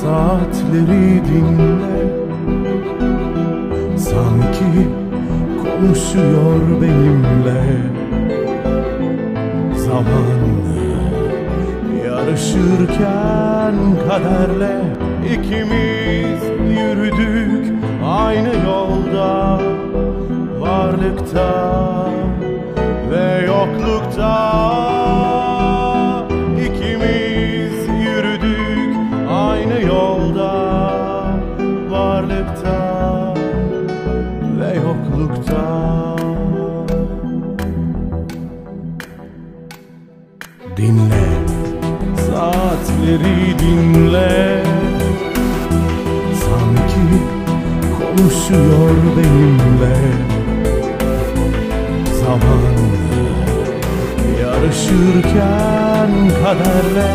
saatleri dinle. Sanki konuşuyor benimle. Zamanla yarışırken kaderle ikimiz yürüdük aynı yolda. Varlıkta Dinle. Saatleri dinle. Sanki konuşuyor benimle. Zamanla yarışırken kaderle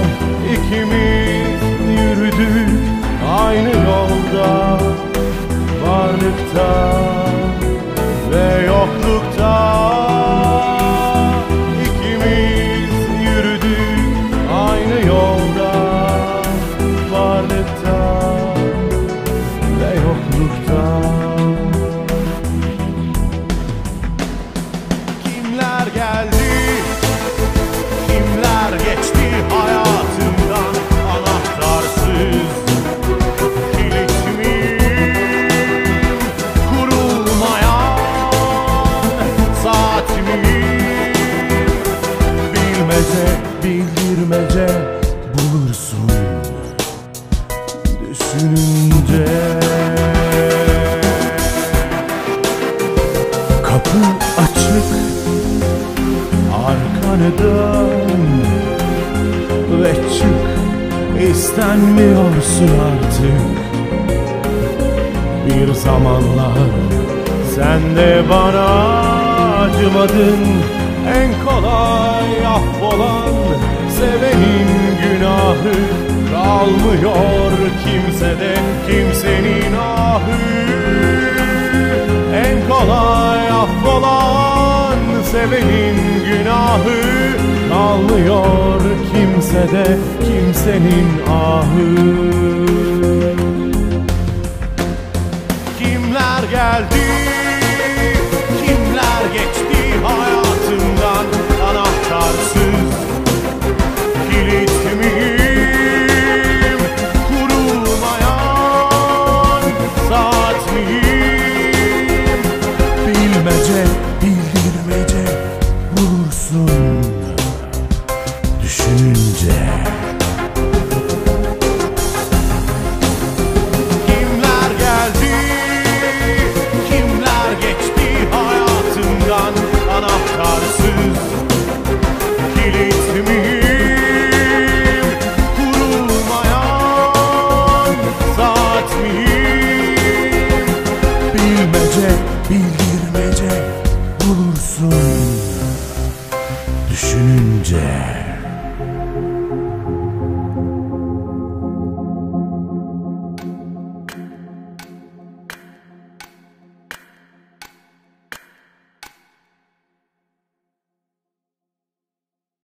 ikimiz yürüdük aynı yolda. Varlıkta bulursun düşününce kapı açık arkanı dön ve çık. İstenmiyorsun artık. Bir zamanlar sen de bana acımadın. En kolay affolan sevenin günahı kalmıyor kimsede kimsenin ahı. En kolay affolan sevenin günahı kalmıyor kimsede kimsenin ahı danger.